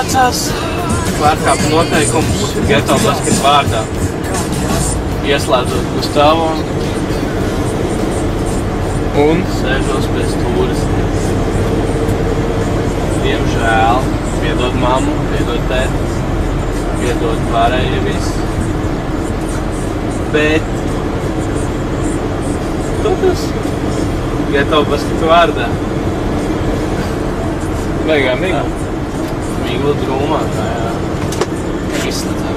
Un nācās pārkāpt noteikumus geto basket vārdā. Ieslēdzot Gustavo Un? sēžos pie stūres. Diemžēl, piedod mammu, piedod tētis, piedod pārējie visi. Bet, tu tas geto basket vārdā. Beigā mīga. Mīgla drūmā, tā jā. Izslēdzām.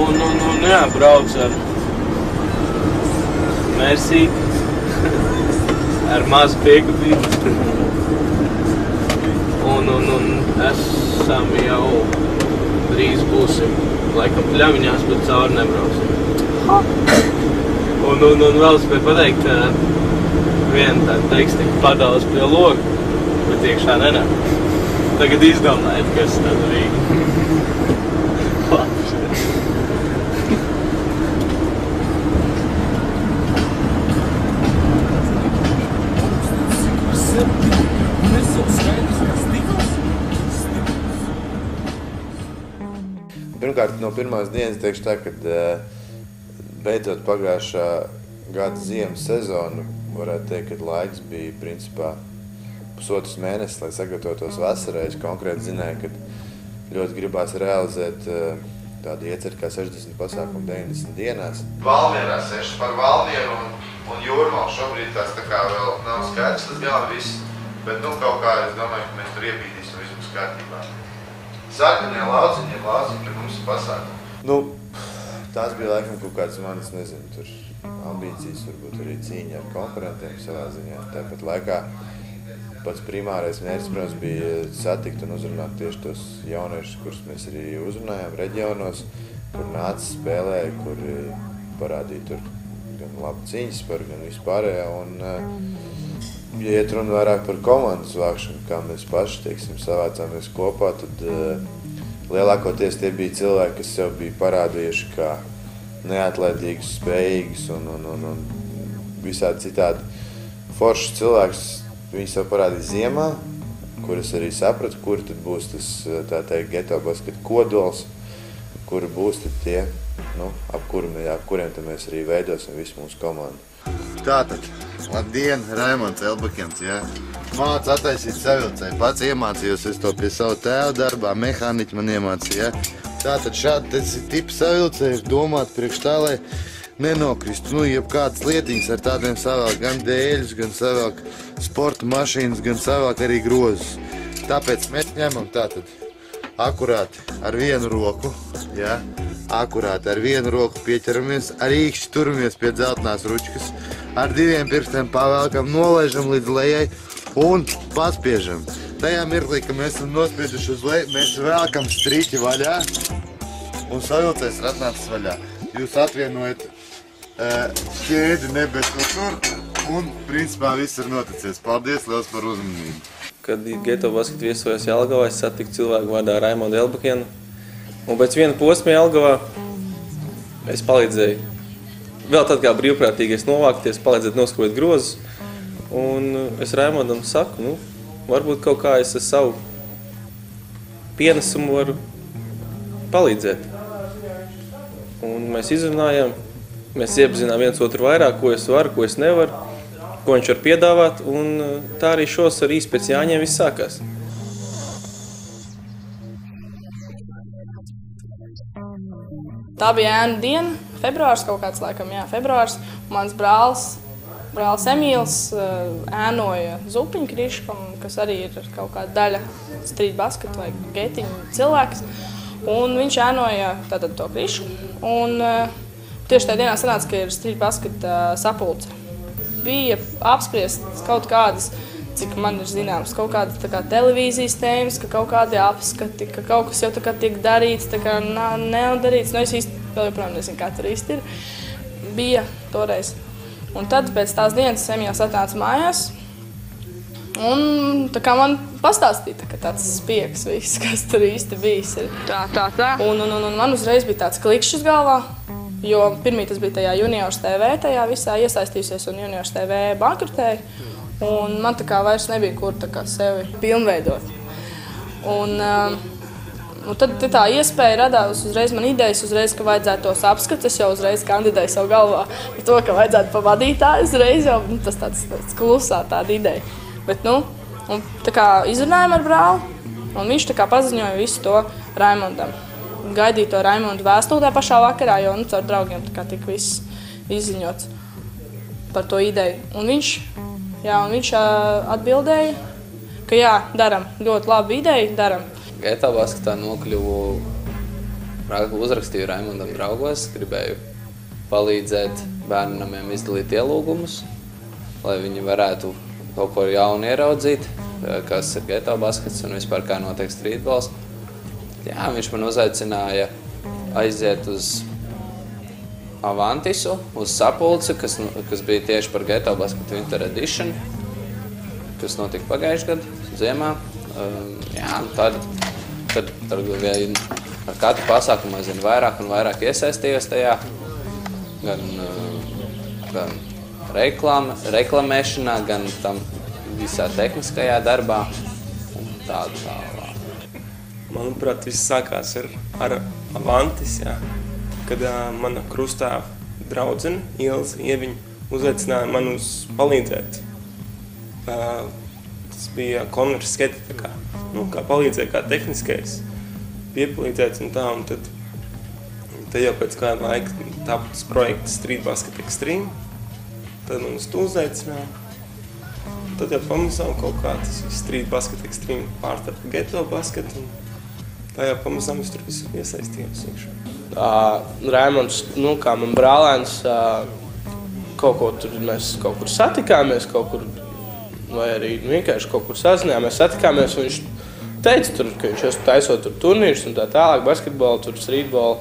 Un, un, un, jā, brauc ar Mērsīti. ar mazu piekutību. un, un, un esam jau drīz būsim. Laikam pļaviņās, bet cauri nebrauksim. Un, un, un vēl gribēju pateikt, viena tāda teksta padalas pie loga, bet iekšā nenāk. Tagad izdomājiet, kas tad Rīga. Pirmkārt, no pirmās dienas teikšu tā, ka beidzot pagājušā gada ziemas sezonu, varētu teikt, ka laiks bija principā pusotrs mēnesis, lai sagatavotos vasarai. Es konkrēti zināju, ka ļoti gribās realizēt eh, tādu ieceru kā 60 pasākumu 90 dienās. Valmierā seši par Valmieru un, un Jūrmalu šobrīd tās tā kā vēl nav skaidrs, tas galva viss. Bet nu kaut kā es domāju, ka mēs tur iepīdīsim visu būs kārtībā. Sarkanie lauciņi, lauciņi, kad mums ir pasākumi. Nu, tās bija laikam kaut kāds manas, nezinu, tur ambīcijas, varbūt arī cīņa ar konkurentiem savā ziņā. Tāpat laikā pats primārais mērķis, protams, bija satikt un uzrunāt tieši tos jauniešus, kurus mēs arī uzrunājām reģionos, kur nāca spēlēja, kur parādīja tur gan labu cīņas par, gan vispārējo. Un, ja iet runa vairāk par komandas vākšanu, kā mēs paši, teiksim, savācāmies kopā, tad uh, lielākoties tie bija cilvēki, kas sev bija parādījuši kā neatlaidīgus, spējīgus un, un, un, un visādi citādi foršus cilvēkus. Viņi sev parādīja ziemā, kuras arī sapratu, kur tad būs tas, tā teikt, geto basket kodols, kuri būs tie, nu, ap, kur, ap kuriem mēs arī veidosim visu mūsu komandu. Tātad, labdien, Raimons Elbakens, jā. Māc attaisīt savilcēju. Pats iemācījos to pie savu tēvu darbā, mehāniķi man iemācīja. Tātad šādi tas ir tips savilcēji, ir domāt priekš tā, lai nenokrist. Nu, ja kādas lietiņas ar tādiem savāk, gan dēļus, gan savāk sporta mašīnas, gan savāk arī grozus. Tāpēc mēs ņemam tātad akurāti ar vienu roku, jā, akurāti ar vienu roku pieķeramies, ar īkšķi turamies pie dzeltenās ručkas, ar diviem pirkstiem pavēlkam, nolaižam līdz lejai un paspiežam. Tajā mirklī, kad mēs esam nospieduši uz leju, mēs vēlkam strīķi vaļā un savilcējs ir atnācis vaļā. Jūs atvienojat šķēdi nebes no tur un principā viss ir noticies. Paldies liels par uzmanību! Kad Geto basket viesojas Jelgavā, es satiku cilvēku vārdā Raimondu Elbakienu. Un pēc viena posma Jelgavā es palīdzēju. Vēl tad kā brīvprātīgais novākties, palīdzēt noskot grozus. Un es Raimondam saku, nu, varbūt kaut kā es ar savu pienesumu varu palīdzēt. Un mēs izrunājām, mēs iepazinām viens otru vairāk, ko es varu, ko es nevaru, ko viņš var piedāvāt, un tā arī šos ar īsti pēc Jāņiem viss sākās. Tā bija ēna diena, februārs kaut kāds laikam, jā, februārs. Mans brālis, brālis Emīls ēnoja Zupiņu Kriškam, kas arī ir kaut kāda daļa street basket vai getiņu cilvēks. Un viņš ēnoja tātad to krišu. Un tieši tajā dienā sanāca, ka ir street basket sapulce. Bija apspriestas kaut kādas cik man ir zināms, kaut kādas kā, televīzijas tēmas, ka kaut kādi apskati, ka kaut kas jau tā kā tiek darīts, tā kā nav, darīts. Nu, es īsti vēl joprojām nezinu, kā tur īsti ir. Bija toreiz. Un tad pēc tās dienas Semijās atnāca mājās Un tā kā man pastāstīja, tā, ka tāds spiegs, viss, kas tur īsti bijis. Ir. Tā, tā, tā. Un, un, un, un man uzreiz bija tāds klikšķis galvā, jo pirmie tas bija tajā juniors TV, tajā visā iesaistījusies un juniors TV bankrotēja. Un man tā kā vairs nebija kur kā sevi pilnveidot. Un, um, Nu, tad tā iespēja radās uzreiz man idejas, uzreiz, ka vajadzētu tos apskatus. Es jau uzreiz kandidēju savu galvā par to, ka vajadzētu pa vadītāju uzreiz. Jau, nu, tas tāds, tāds klusā tāda ideja. Bet, nu, un, tā kā izrunājām ar brāli, un viņš tā kā paziņoja visu to Raimondam. Gaidīju to Raimondu vēstuli tajā pašā vakarā, jo nu, caur draugiem tika viss izziņots par to ideju. Un viņš, jā, un viņš atbildēja, ka jā, daram, ļoti labu ideju, daram. Gaitā basketā nokļuvu, ra- uzrakstīju Raimondam draugos, gribēju palīdzēt bērnam izdalīt ielūgumus, lai viņi varētu kaut ko jaunu ieraudzīt, kas ir gaitā baskets un vispār kā notiek streetballs. Jā, viņš man uzaicināja aiziet uz Avantisu, uz sapulci, kas, nu- kas bija tieši par gaitā basketu Winter Edition, kas notika pagājušajā gadā, ziemā. Um, jā, un tad, tad, tad ar katru pasākumu aizvien vairāk un vairāk iesaistījos tajā. Gan, uh, gan reklāma, reklamēšanā, gan tam visā tehniskajā darbā. un Tā tālāk. Manuprāt, viss sākās ar, ar Avantis, jā, kad uh, mana krustā draudzene Ilza Ieviņa uzaicināja man uz palīdzēt. Uh, tas bija konversas sketi, tā kā, nu, kā palīdzēja, kā tehniskais, piepalīdzēts un tā, un tad, tad jau pēc kāda laika tas projekts Street Basket Extreme, tad man uz to uzaicināja. Tad jau pamazām kaut kā tas Street Basket Extreme pārtapa geto basketu, un tā jau pamazām es tur visur iesaistījos iekšā. Uh, Raimonds, nu, kā man brālēns, uh, kaut ko tur mēs kaut kur satikāmies, kaut kur, vai arī vienkārši kaut kur sazinājāmies, satikāmies. un Viņš teica, tur, ka viņš esmu taisot tur turnīrus un tā tālāk, basketbolu, tur streetbolu.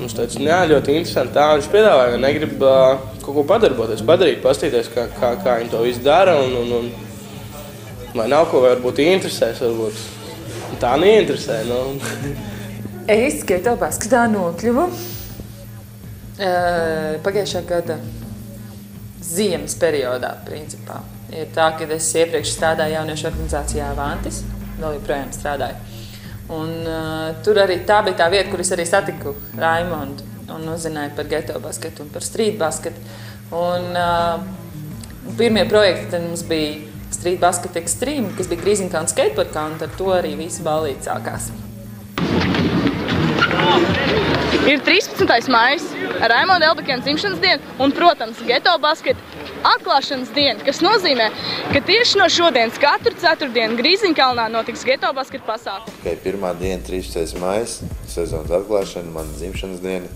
Viņš teica, nu jā, ļoti interesanti. Tā viņš piedāvāja, ka negrib uh, kaut ko padarboties, padarīt, paskatīties, kā, kā, kā viņi to visu dara. Un, un, un, vai nav ko varbūt interesēs, varbūt tā neinteresē. Nu. Es Geto basketā nokļuvu pagājušā gada ziemas periodā, principā. Ir tā, ka es iepriekš strādāju jauniešu organizācijā Avantis, vēl joprojām strādāju. Un, uh, tur arī tā bija tā vieta, kur es arī satiku Raimondu un uzzināju par geto basketu un par street basketu. Un, uh, pirmie projekti mums bija Street Basket Extreme, kas bija Grīziņkāna skateparkā, un ar to arī visi balīti sākās. Ir 13. maija, Raimonda Elbekēna dzimšanas diena un, protams, geto basketa atklāšanas diena, kas nozīmē, ka tieši no šodienas katru ceturtdienu Grīziņkalnā notiks geto basketa pasākums. Okay, pirmā diena, 13. maija, sezonas atklāšana, mana dzimšanas diena.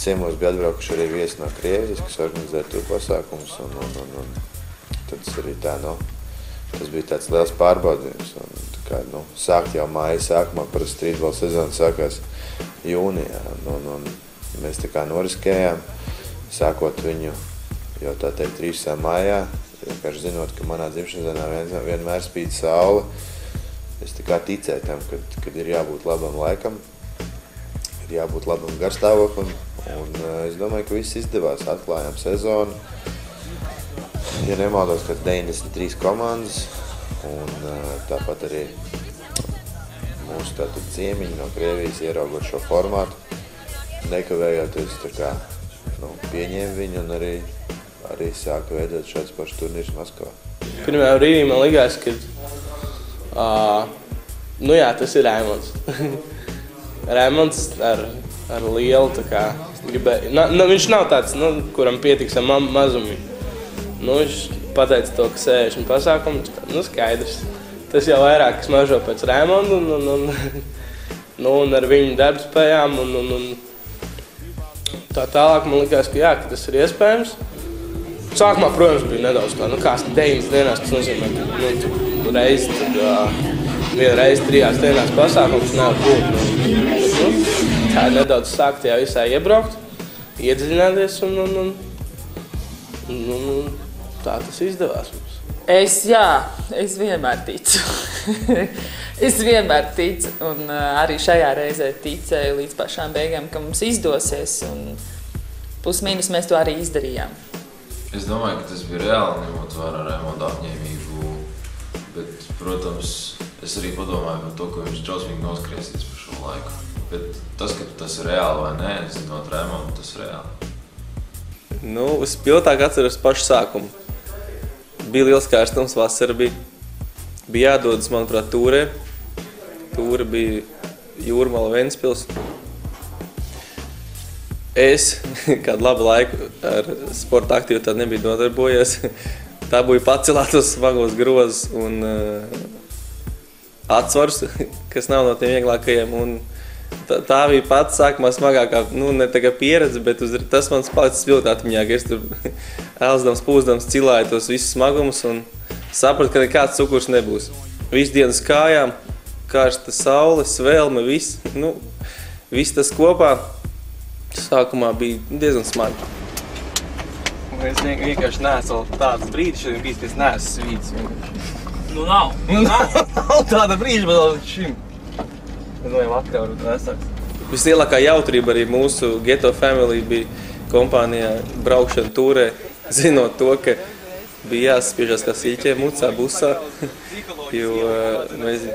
Ciemos bija atbraukuši arī viesi no Krievijas, kas organizē to pasākumus. Un, un, un, un tas arī tā, nu, tas bija tāds liels pārbaudījums. Un, kā, nu, sākt jau māja sākumā, parasti streetball sezona sākās jūnijā. Un, un, mēs tā kā noriskējām, sākot viņu jau tā teikt 3. maijā, vienkārši zinot, ka manā dzimšanas dienā vien, vienmēr spīd saule. Es tā kā ticēju tam, ka, kad ir jābūt labam laikam, ir jābūt labam garstāvoklim. Un, uh, es domāju, ka viss izdevās. Atklājām sezonu. Ja nemaldos, ka 93 komandas. Un, tāpat arī mūsu tātad, ciemiņi no Krievijas ieraugot šo formātu. Nekavējoties tā kā, nu, pieņēma viņu un arī, arī sāka veidot šāds pašs turnīrs Maskavā. Pirmajā brīdī man likās, ka uh, nu jā, tas ir Raimonds. Raimonds ar, ar lielu tā kā gribēja. Na, nu, viņš nav tāds, nu, kuram pietiks ar ma mazumu. Nu, viņš pateica to, ka sēž un pasākumu. Nu, skaidrs. Tas jau vairāk smaržo pēc Raimonda un, un, un, nu, un ar viņu darbspējām un, un, un tā tālāk man likās, ka jā, ka tas ir iespējams. Sākumā, protams, bija nedaudz tā, nu, kā 9 dienās. Tas nozīmē, ka nu, tu reizi, tad, uh, vienu reizi trijās dienās pasākums nevar būt. Nu, nu, tā nedaudz sākt tajā visā iebraukt, iedziļināties un, un, un, un, un tā tas izdevās mums. Es, jā, es vienmēr ticu. es vienmēr ticu, un uh, arī šajā reizē ticēju līdz pašām beigām, ka mums izdosies. Un pusmīnus mēs to arī izdarījām. Es domāju, ka tas bija reāli, ņemot vērā Raimonda apņēmību. Bet, protams, es arī padomāju par to, ka viņš drausmīgi noskriesīs par šo laiku. Bet tas, ka tas ir reāli vai nē, zinot Raimondu, tas ir reāli. Nu, uz piltāk atceros pašu sākumu. Bija liels kārstums, vasara bija. Bija jādodas, manuprāt, tūrē. Tūra bija Jūrmala Ventspils. Es kādu labu laiku ar sporta aktivitāti nebiju nodarbojies. Tā bija pacelāt uz smagos grozus un uh, atsvars, kas nav no tiem vieglākajiem. Un tā, tā bija pats sākumā smagākā, nu pieredze, bet uz, tas mans palicis ļoti atmiņā, ka es tur elzdams, pūzdams cilāju tos visus smagumus un sapratu, ka nekāds cukurs nebūs. Visu dienu uz kājām, karsta saule, svēlme, viss, nu, viss tas kopā sākumā bija diezgan smagi. Es vien- vienkārši neesmu tāds brīdis, šodien bijis, ka es neesmu svīts. Nu nav. Nu, nav nav tāda brīža vēl līdz šim. Es domāju, vakar varbūt vēsāks. Vislielākā jautrība arī mūsu geto family bija kompānijā braukšana tūrē, zinot to, ka bija jāspiežas kā sīķē mucā busā, jo eh, mēs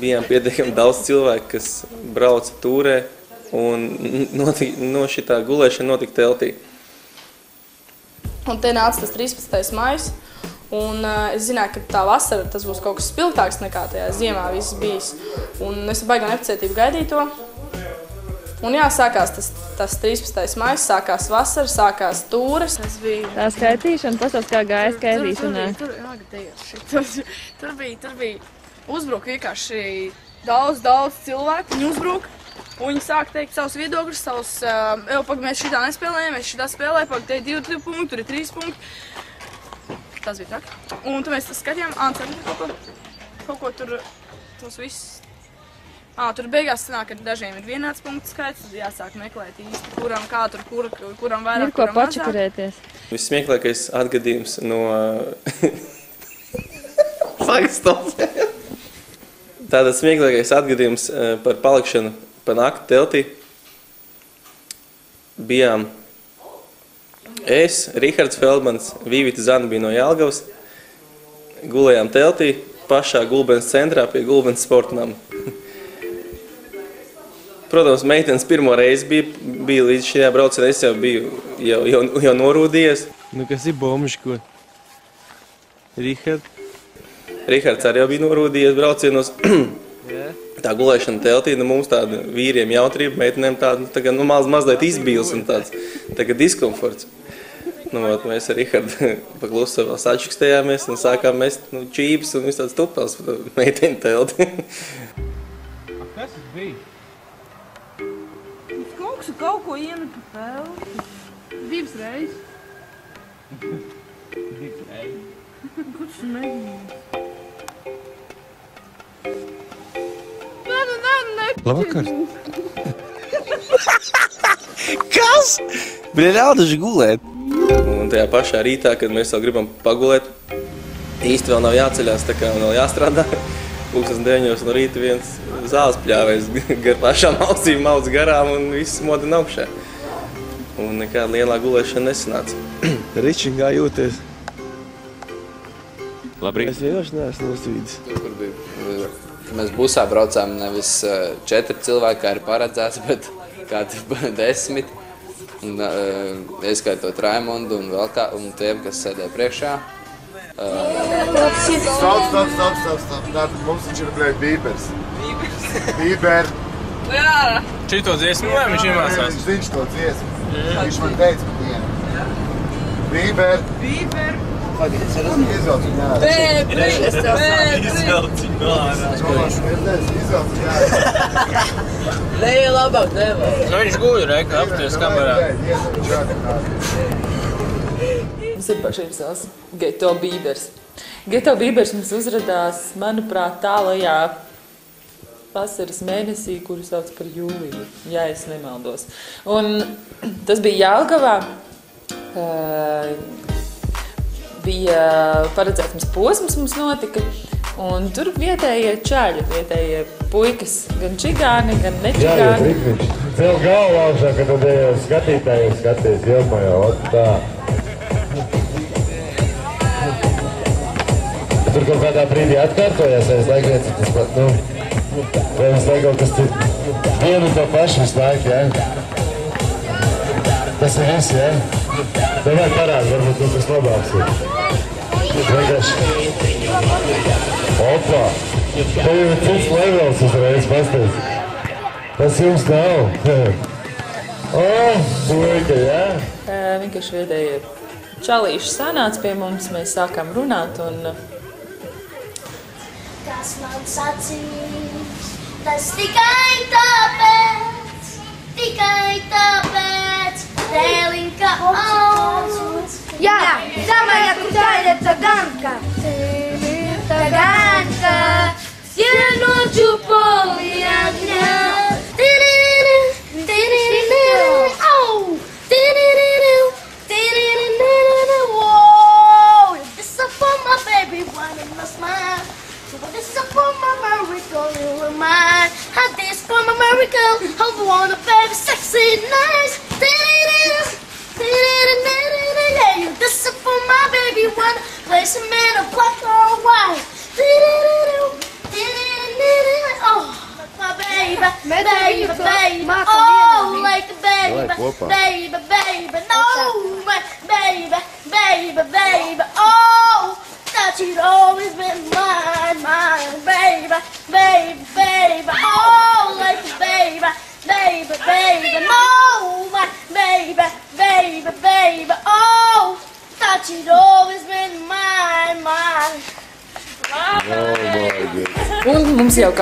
bijām pietiekami daudz cilvēku, kas brauca tūrē un notika, no šitā gulēšana notika teltī. Un te nāca tas 13. maijs. Un, uh, es zināju, ka tā vasara tas būs kaut kas spilgtāks nekā tajā ziemā viss bijis. Un es baigā nepacietību gaidīju to. Un jā, sākās tas, tas 13. maija, sākās vasara, sākās tūres. Tas bija Tā skaitīšana, pasaules kā gāja skaitīšanā. Tur, tur, tur, tur, tur, tur bija, tur bija uzbruk vienkārši daudz, daudz cilvēku. Viņi uzbruk. Un viņi sāk teikt savus viedokļus, savus, uh, mēs šitā nespēlējam, mēs šitā spēlējam, ir divi, divi punkti, tur ir trīs punkti. Tas bija traki. Un tad mēs tas skatījām, ā, tur kaut ko, kaut ko tur, tos viss. Ā, tur beigās sanāk, ka dažiem ir vienāds punktu skaits, tad jāsāk meklēt īsti, kuram kā tur, kur, kuram vairāk, Ir ko kuram mazāk. pačakarēties. Vismieklākais atgadījums no Pakistānas. Tātad smieklīgais atgadījums par palikšanu pa nakti teltī. Bijām es, Rihards Feldmans, Vīvita Zana bija no Jelgavas. Gulējām teltī pašā Gulbens centrā pie Gulbens sportnām. Protams, meitenes pirmo reizi bija, bija līdz šajā braucienā. Es jau biju jau, jau, jau norūdījies. Nu, kas ir bomži, ko? Rihard? Rihards arī jau bija norūdījies braucienos. tā gulēšana teltī, nu mums tāda vīriem jautrība, meitenēm tāda, nu, tā kā, nu, maz, mazliet izbīls un tāds, tā kā diskomforts. Nu, ot, mēs ar Rihardu paklusu vēl sačukstējāmies un sākām mest, nu, čības un viss tāds tupels meiteņu telti. Kas tas bija? Kaut kas kaut ko iemet pa pelti. Divas reizes. Divas reizes. Ko tas mēģinājums? Nē, nē, nē, nē. Labvakar. Kas? Bija ļauduši gulēt. Un tajā pašā rītā, kad mēs vēl gribam pagulēt, īsti vēl nav jāceļās, tā kā vēl jāstrādā. Pūkstens deviņos no rīta viens zāles pļāvēs gar pašām ausīm maudz garām un viss moda nav šā. Un nekāda lielā gulēšana nesanāca. Ričing, kā jūties? Labrīt. Es vienkārši neesmu nosvīdis. Tur, kur bija, mēs busā braucām nevis eh, četri cilvēki, kā ir paredzēts, bet kādi desmit. Un, uh, ieskaitot Raimondu un vēl kā, un tiem, kas sēdēja priekšā. Stop, stop, stop, stop, stop. Tātad mums taču ir, bļaļ, bībers. Bīber. Jā, Šito dziesmu vai viņš iemācās? Viņš to dziesmu. Viņš man teica pa dienu. Bīber. Bīber. Izvelc viņu ārā. Pētris, Pētris. Izvelc viņu ārā. Tomašs, Pēters, izvelc viņu ārā. Nu viņš guļ, re, ka apties kamerā. Mums ir pašiem savs geto bībers. Geto bībers mums uzrādās, manuprāt, tālajā vasaras mēnesī, kuru sauc par jūliju, ja es nemaldos. Un tas bija Jālgavā. Uh, bija paredzēts mums posms, mums notika. Un tur vietējie čaļi, vietējie puikas, gan čigāni, gan Jā, nečigāni. Rikviņš. Cel galvu augšā, kad tad ejot skatītāji skaties, jomā jau, ot tā. Tur kaut kādā brīdī atkārtojās, vai es ir tas pat, nu, vai visu laiku kaut kas cits. Vienu to pašu visu laiku, jā? Tas ir viss, jā? Davai parādi, varbūt kaut kas labāks ir. Vienkārši. Opa! Tev jau ir cits levels uzreiz pastāst. Tas jums nav. o, puika, jā? Ē, Vienkārši vietējie čalīši sanāca pie mums, mēs sākām runāt un Kas man sacīs, tas tikai tāpēc, tikai tāpēc, dēliņ, ka augs. Jā, самая крутая таганка. Таганка. Все ночью полные огня. Тиририру, тиририру, ау, тиририру, тиририру, whoa. This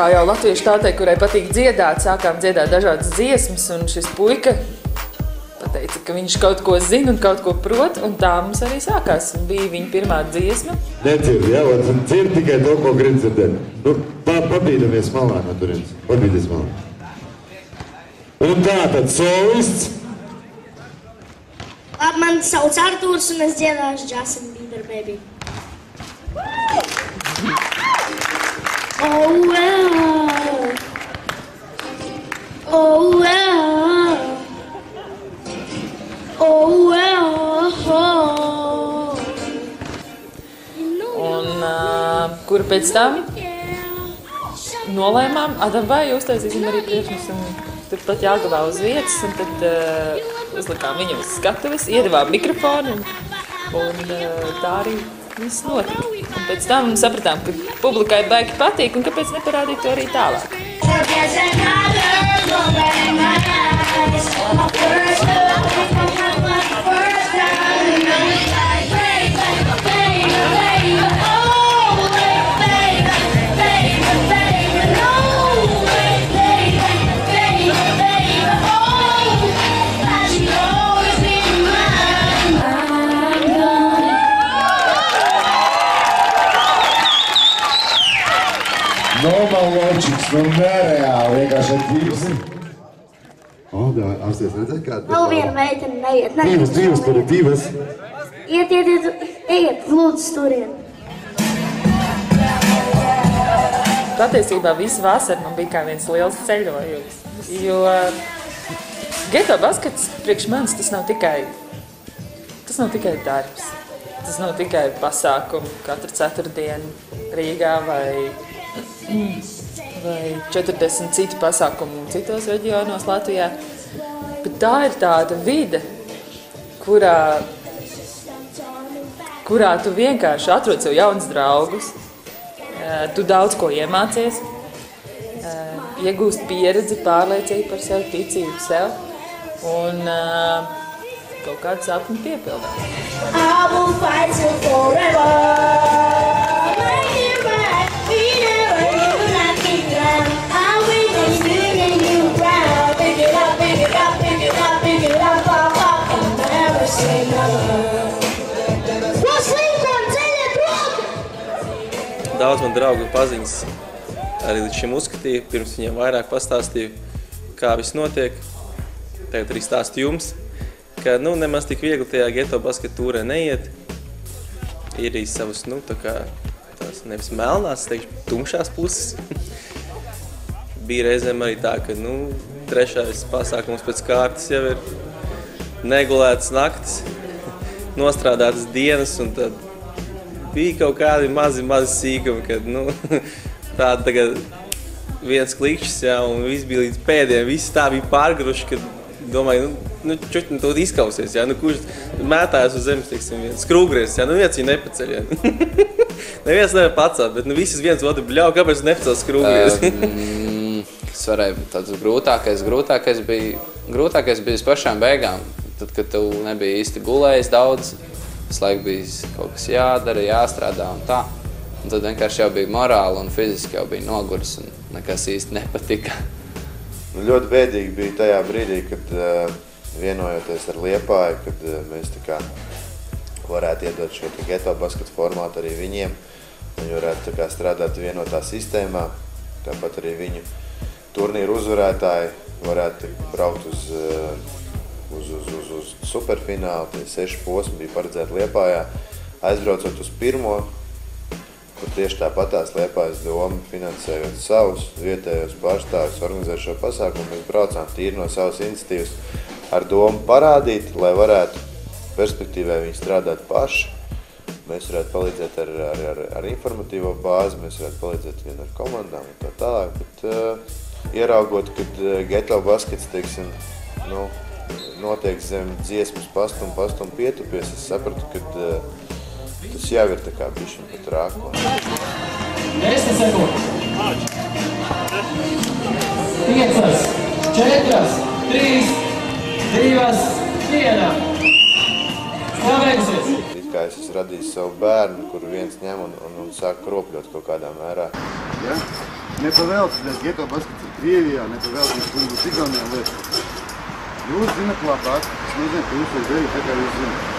Kā jau latviešu tautai, kurai patīk dziedāt, sākām dziedāt dažādas dziesmas, un šis puika pateica, ka viņš kaut ko zina un kaut ko prot, un tā mums arī sākās. Un bija viņa pirmā dziesma. Nedzird, jā, un dzird tikai to, ko grib dzirdēt. Nu, pa, pabīdamies malā no turienes. Pabīdamies malā. Un tā tad solists. Labi, man sauc Artūrs, un es dziedāšu Justin pēc tam nolēmām, Adam, vai uztaisīsim arī priekšnesumu turpat Jāgavā uz vietas, un tad uh, uzlikām viņu uz skatuves, iedavām mikrofonu, un, un uh, tā arī viss notika. Un pēc tam sapratām, ka publikai baigi patīk, un kāpēc neparādīt to arī tālāk. Nomaločiks, nu nereāli, vienkārši ar divas. O, dā, apsties, redzēt, kāda. Vēl viena meitene neiet. ne? Divas, divas, tur ir divas. Iet, iet, iet, ejiet, lūdzu, turien. Patiesībā visu vasaru man bija kā viens liels ceļojums. Jo geto baskets priekš manis tas nav tikai, tas nav tikai darbs. Tas nav tikai pasākumi katru ceturtdienu Rīgā vai, vai 40 citu pasākumu citos reģionos Latvijā. Bet tā ir tāda vide, kurā, kurā tu vienkārši atrod sev jaunus draugus, Eh, Tu daudz ko iemācies, eh, iegūst pieredzi, pārliecību par sevi, ticību sev un eh, kaut kādu sapni piepildīt. I will fight till forever. Daudz man draugu paziņas arī līdz šim uzskatīja, pirms viņiem vairāk pastāstīju, kā viss notiek. Tagad arī stāstu jums, ka nu, nemaz tik viegli tajā geto basketūrē neiet. ir arī savas, nu, tā kā tās nevis melnās, teikšu, tumšās puses. Bija reizēm arī tā, ka, nu, trešais pasākums pēc kārtas jau ir negulētas naktis, nostrādātas dienas, un tad bija kaut kādi mazi, mazi sīkumi, kad, nu, tāda tagad viens klikšķis, jā, un viss bija līdz pēdējiem, viss tā bija pārgruši, kad domāju, nu, nu čuķi, nu, tad izkausies, jā, nu, kurš mētājās uz zemes, teiksim, skrūgries, jā, nu, viens viņu nepaceļ, jā. Neviens nevar pacelt, bet, nu, visas viens otru bļau, kāpēc nepacelt skrūgries? Um, tas varēja būt tāds grūtākais, grūtākais bija, grūtākais bija uz pašām beigām, tad, kad tu nebija īsti gulējis daudz, visu laiku bija kaut kas jādara, jāstrādā un tā. Un tad vienkārši jau bija morāli un fiziski jau bija noguris un nekas īsti nepatika. Nu, ļoti bēdīgi bija tajā brīdī, kad uh, vienojoties ar Liepāju, kad uh, mēs tā kā varētu iedot šo te geto basketa formātu arī viņiem. Viņi varētu tā kā strādāt vienotā sistēmā, tāpat arī viņu turnīru uzvarētāji varētu braukt uz, uh, uz, uz, uz, uz superfinālu. Tie seši posmi bija paredzēti Liepājā. Aizbraucot uz pirmo, kur tieši tāpatās Liepājas doma finansējot savus vietējos pārstāvjus, organizēt šo pasākumu. Mēs braucām tīri no savas iniciatīvas ar domu parādīt, lai varētu perspektīvē viņi strādāt paši. Mēs varētu palīdzēt ar, ar, ar, ar informatīvo bāzi, mēs varētu palīdzēt vien ar komandām un tā tālāk, bet uh, ieraugot, kad uh, geto baskets, teiksim, nu, notiek zem dziesmas pastu un pastu un pietupies, es sapratu, ka uh, tas jau ir tā kā bišķiņ pat rāko. Desmit sekundes. Piecas, četras, trīs, divas, viena. Pabeigsies. It kā es esmu radījis savu bērnu, kuru viens ņem un, un, un sāk kropļot kaut kādā mērā. Ja? Nepavēlts, mēs geto baskets ir Krievijā, nepavēlts, mēs kundzu Igaunijā lietu. Jūs zinat labāk, es nezinu, ka jūs to darīt, tā kā jūs zinat.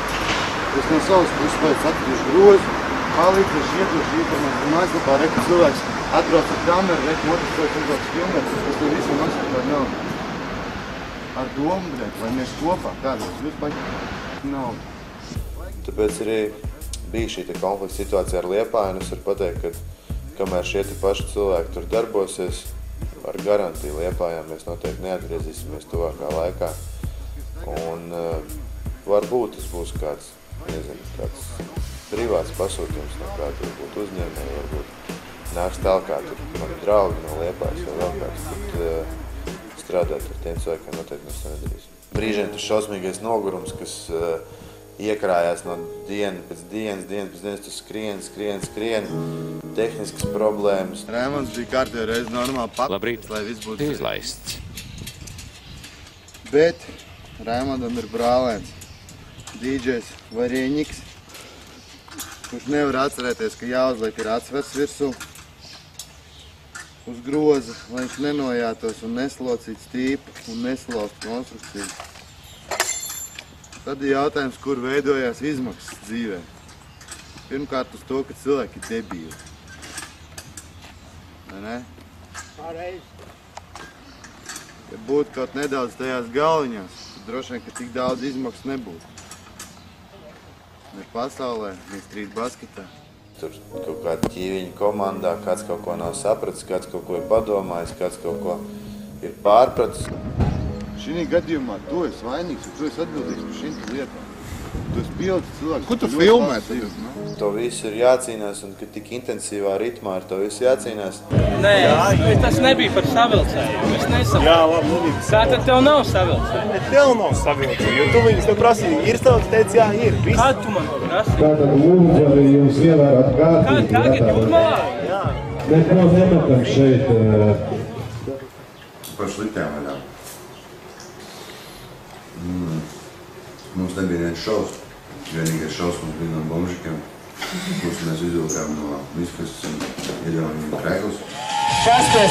Es no savas puses pēc atradīšu grozu, palīdzēšu, iedošu informāciju mājaslapā, reku cilvēks atbrauc ar kameru, reku motociklis, uzbrauc filmēt, es to visu par naudu. Ar domu, bļēt, lai mēs kopā, kādos jūs paņemat naudu. Tāpēc arī bija šī konflikta situācija ar Liepāju, un es varu pateikt, ka kamēr šie paši cilvēki tur darbosies, ar garantiju Liepājā mēs noteikti neatgriezīsimies tuvākā laikā. Un uh, varbūt tas būs kāds, nezinu, kāds privāts pasūtījums no kāda varbūt uzņēmēja, varbūt nāks tālāk tur mani draugi no Liepājas vai vēl kāds, bet uh, strādāt ar tiem cilvēkiem noteikti mēs to nedarīsim. Brīžiem tas šausmīgais nogurums, kas uh, iekrājās no dienas pēc dienas, dienas pēc dienas, tu skrien, skrien, skrien, tehniskas problēmas. Rēmons bija kārtējo reizi normāli papīrs, lai viss būtu izlaists. Bet Rēmondam ir brālēns, DJs Varieņiks, kurš nevar atcerēties, ka jāuzliek ir atsvers virsū uz groza, lai viņš nenojātos un neslocītu stīpu un neslaustu konstrukciju. Tad ir jautājums, kur veidojās izmaksas dzīvē. Pirmkārt uz to, ka cilvēki ir debīli. Vai ne? Pareizi. Ja būtu kaut nedaudz tajās galviņās, tad droši vien, ka tik daudz izmaksas nebūtu. Ne pasaulē, ne strīt basketā. Tur kaut kāda ķīviņa komandā, kāds kaut ko nav sapratis, kāds kaut ko ir padomājis, kāds kaut ko ir pārpratis. Šī gadījumā tu esi vainīgs, tu esi atbildīgs par šīm lietām. Tu esi pieaudzis cilvēks. Ko tu filmē nu? To visu ir jācīnās, un ka tik intensīvā ritmā ar to visu jācīnās. Nē, tas nebija par savilcēju. Es nesaprotu. Jā, labi, nebija. Tā tad tev nav savilcēju. Tev nav savilcēju, jo tu viņus te prasīji. Ir savs, teici, jā, ir. Viss. Kad tu man to prasīji? Tātad lūdzu arī jūs ievērāt Kā kārtību. tagad jūrmalā? Jā. Neko nemetam šeit. Par sliktām vaļām. Mums nebija viens šovs. Vienīgais šovs mums bija no bomžikiem, kurus mēs izvilkām no viskas un iedevām viņiem krēklus. Kas te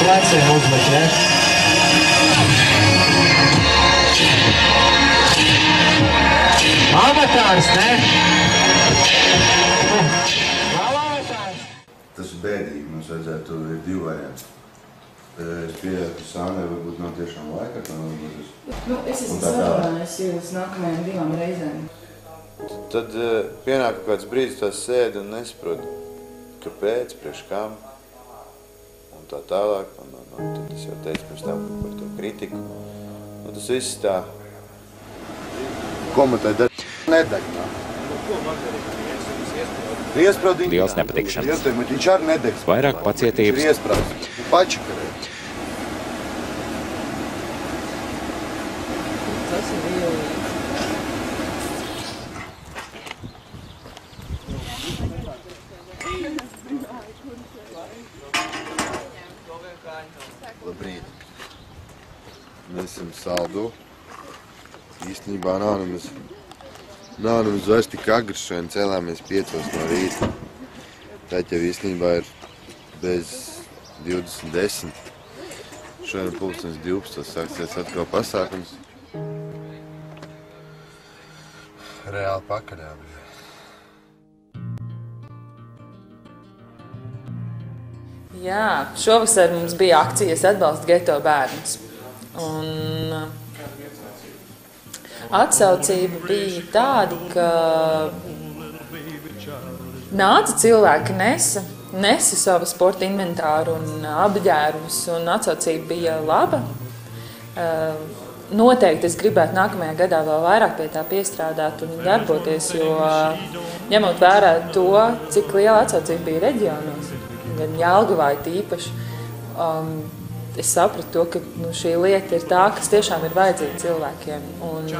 pleciem uzlikt, ne? Amatārs, ne? Tas ir bēdīgi. Mums vajadzētu ir divi varianti. Es pieļauju, ka Sānai varbūt nav tiešām laika, ka varbūt es... Nu, es esmu tā sarunājis jūs nākamajām divām reizēm. Tad uh, pienāk kāds brīdis, tas sēdi un nesaprot, kāpēc, priekš kam tā tālāk. Un, un, un tad es jau teicu pirms tam par to kritiku. Un tas viss tā komentē dar... nedeg. Iesprādīt. Liels nepatikšanas. Viņš arī nedegs. Vairāk pacietības. Viņš ir iesprāts. Pačakarē. Tas ir vīlīgi. Labrīt. Mēs esam saldu. Īstenībā nav nemaz, nav nemaz vairs tik agri šodien cēlāmies piecos no rīta. Tad jau īstenībā ir bez 20.10. Šodien pulkstens 12. sāksies atkal pasākums. Reāli pakaļā bija. Jā, šovasar mums bija akcijas atbalsta geto bērnus. Un uh, atsaucība bija tāda, ka nāca cilvēki, nesa, nesa savu sporta inventāru un apģērbus, un atsaucība bija laba. Uh, Noteikti es gribētu nākamajā gadā vēl vairāk pie tā piestrādāt un darboties, jo uh, ņemot vērā to, cik liela atsaucība bija reģionos, gan Jālgavā tīpaši, um, es sapratu to, ka nu, šī lieta ir tā, kas tiešām ir vajadzīga cilvēkiem. Un,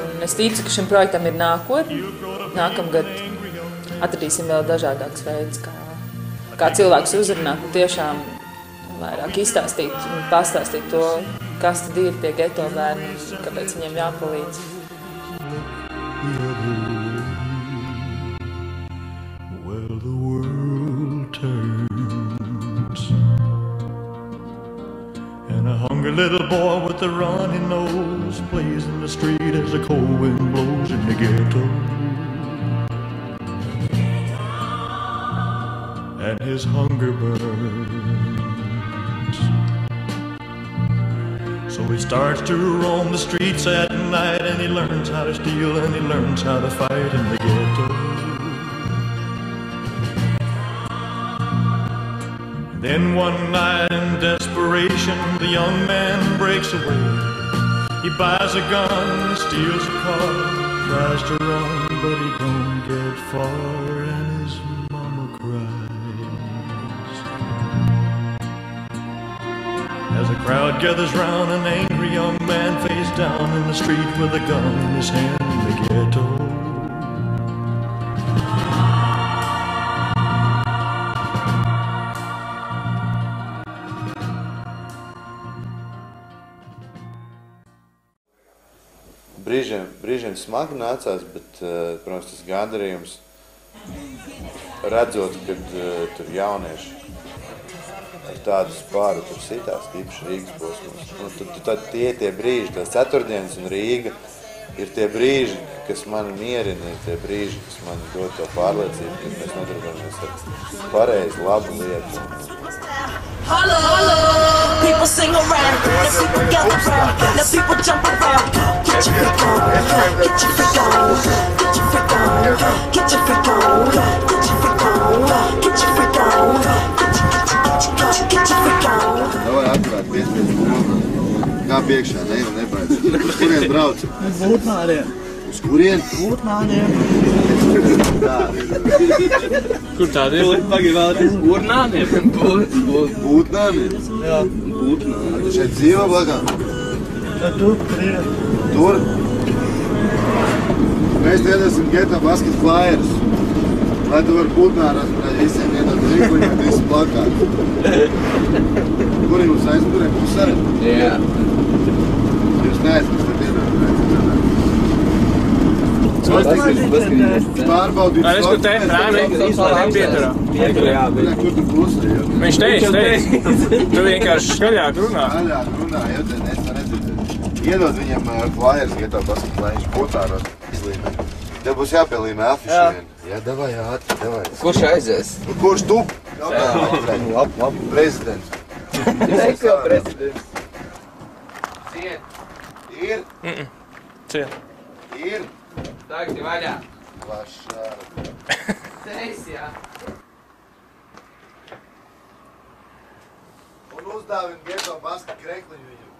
un es ticu, ka šim projektam ir nākotne. Nākamgad atradīsim vēl dažādākus veidus, kā, kā cilvēks uzrunāt, un tiešām vairāk izstāstīt un pastāstīt to, kas tad ir tie geto bērni kāpēc viņiem jāpalīdz. Well, Hungry little boy with a runny nose plays in the street as the cold wind blows in the ghetto. And his hunger burns. So he starts to roam the streets at night and he learns how to steal and he learns how to fight in the ghetto. Then one night in desperation, the young man breaks away. He buys a gun, steals a car, tries to run, but he don't get far, and his mama cries. As a crowd gathers round, an angry young man face down in the street with a gun in his hand the ghetto. Brīžiem, smagi nācās, bet, eh, protams, tas gandarījums redzot, kad uh, tur jaunieši ar tādu spāru tur sitās, tīpaši Rīgas posmos. Nu, tad, tad tie tie brīži, tās ceturtdienas un Rīga ir tie brīži, kas mani mierina, ir tie brīži, kas man dod to pārliecību, ka mēs nodarbojamies ar pareizi, labu lietu. Holla, holla. People sing around, now people gather round, now people jump around. Get your freak on, get your freak on, get your freak on, get your freak on, get your freak on, get your freak on, get your get your get your freak on. Davai atklāt piespiedzi. Kā piekšā, ne, nu nebaidzies. Uz kurien brauc? Uz Būtnāriem. Uz kurien? Būtnāriem. Kur tādi ir? Pagaid vēlreiz. Urnāniem. Būtnāmiem? Jā. Būtnāmiem. Tu šeit dzīvo blakām? Ja, tur, tur ir. Tur? Mēs tiedasim geta basket flyers. Lai tu vari būtnārās, lai visiem iedot rīkuļi, kad visi plakāti. Kur jums aizmurē pusare? Jā. Jūs Pieturā, jā, bet. Kur tu klusi? Viņš teica, teica. Tu vienkārši skaļāk runā. Skaļāk runā, jo te es neredzētu. Iedod viņam uh, flyers, ja tev pasaka, lai viņš potāros izlīmē. Tev būs jāpielīmē afiši Jā. vien. Jā, davai, ātri, davai. Kurš aizies? Kurš tu? Lab, lab. Prezidents. Neko prezidents. Ir? Ciet. Ir? Tagad vaļā. Vašā. Teis, jā. Un uzdāvina geto baska krekliņu viņam.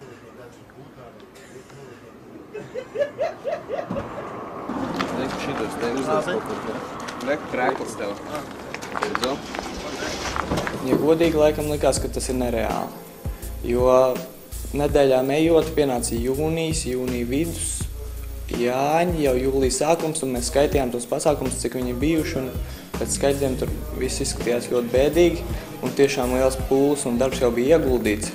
Reku šitos te uzliec kaut kur. te. Reku krēkls tev. Redzu? Ja godīgi, laikam likās, ka tas ir nereāli. Jo nedēļā ejot, pienāca jūnijas, jūnija vidus, Jāņa jau jūlijas sākums, un mēs skaitījām tos pasākumus, cik viņi bijuši. un Pēc skaitļiem tur viss izskatījās ļoti bēdīgi, un tiešām liels pūles un darbs jau bija ieguldīts.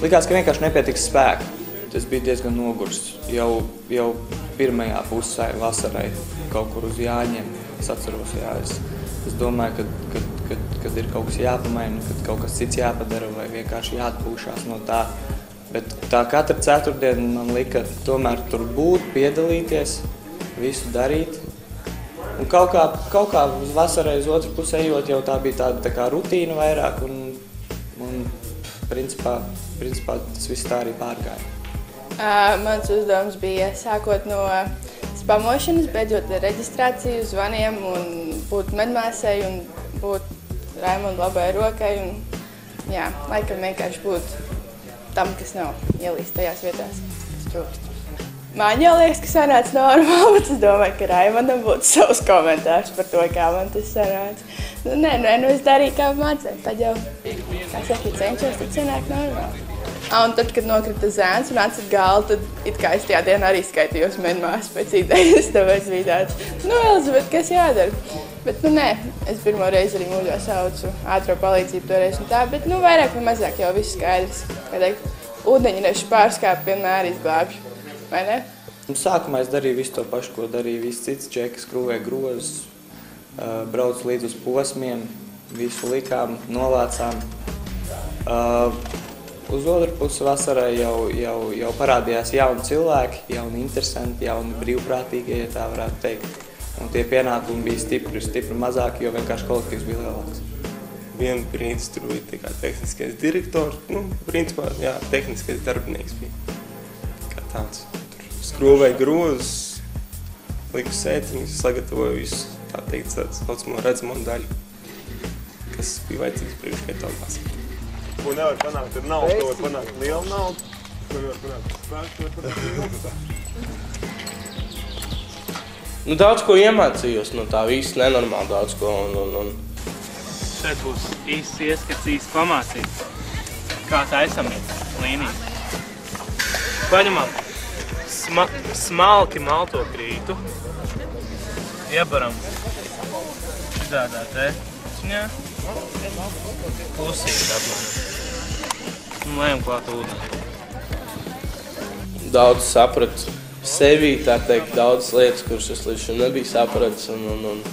Likās, ka vienkārši nepietiks spēka. Tas bija diezgan nogurs jau, jau pirmajā pusē vasarai, kaut kur uz Jāņiem. Es atceros, jā, es, es domāju, ka, ka, ka, kad ir kaut kas jāpamaina, kad kaut kas cits jāpadara vai vienkārši jāatpūšās no tā. Bet tā katra ceturtdiena man lika tomēr tur būt, piedalīties, visu darīt. Un kaut kā, kaut kā uz vasarai uz otru pusi ejot, jau tā bija tāda tā kā rutīna vairāk. Un, un principā, principā tas viss tā arī pārgāja. Uh, mans uzdevums bija sākot no spamošanas, beidzot ar reģistrāciju, zvaniem un būt medmāsai un būt Raimonda labai rokai. Un, jā, laikam vienkārši būt tam, kas nav ielīst tajās vietās, kas trūkst. Man jau liekas, ka sanāca normāli, bet es domāju, ka Raimondam būtu savs komentārs par to, kā man tas sanāca. Nu, nē, nē, nu es darīju, kā mācīju. Tad jau, kā saka, cenšos, tad sanāk normāli. Ah, un tad, kad nokrita zēns un acis gala, tad it kā es tajā dienā arī skaitījos menmās pēc idejas, tāpēc bija tāds, nu, Elizabet, kas jādara? Bet, nu, nē, es pirmo reizi arī mūžā saucu ātro palīdzību toreiz tā, bet, nu, vairāk vai mazāk jau viss skaidrs. Kā teikt, ūdeņraši pārskāp vienmēr izglābj, vai ne? Un sākumā es darīju visu to pašu, ko darīja viss cits. Čekas krūvēja grozus, braucu līdz uz posmiem, visu likām, novācām. Uh, uz otru pusi vasarā jau, jau, jau parādījās jauni cilvēki, jauni interesanti, jauni brīvprātīgie, ja tā varētu teikt. Un tie pienākumi bija stipri, stipri mazāki, jo vienkārši kolektīvs bija lielāks. Vienu brīdi tur bija tā kā tehniskais direktors, nu, principā, jā, tehniskais darbinieks bija. Kā tāds. Tur skrūvēja grozus, liku sētiņus, sagatavoja visu, tā teikt, tāds saucamo redzamo daļu, kas bija vajadzīgs priekš gatavās. Ko nevar panākt ar naudu, to var panākt lielu naudu. Ko nevar panākt spēku, to var panākt lielu spēku. Nu, daudz ko iemācījos no tā visa, nenormāli daudz ko. Un, un, un. Šeit būs īsts ieskats, īsts pamācības. Kā tā esam līnija. Paņemam sma smalki malto krītu. Iebaram šitādā te ciņā. Klusīgi apmēram. Un lejam klāt ūdeni. Daudz sapratu sevi, teikt, daudz lietas, kuras es līdz šim nebiju sapratis. Un, un, un,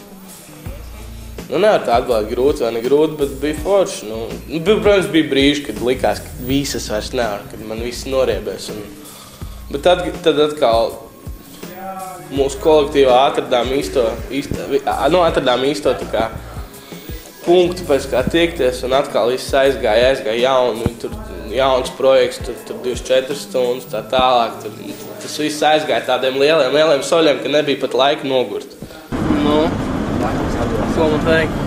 Nu, nevar tā atbildēt, grūti vai ne grūti, bet bija forši. Nu, nu, protams, bija brīži, kad likās, ka visas vairs nevar, kad man viss noriebies. Un, bet tad, tad atkal mūsu kolektīvā atradām īsto, īsto, nu, atradām īsto kā, punktu, pēc kā tiekties, un atkal viss aizgāja, aizgāja jauni, tur jauns projekts, tur, tur 24 stundas, tā tālāk. Tur, tas viss aizgāja tādiem lieliem, lieliem soļiem, ka nebija pat laika nogurt. Nu, ko man teikt?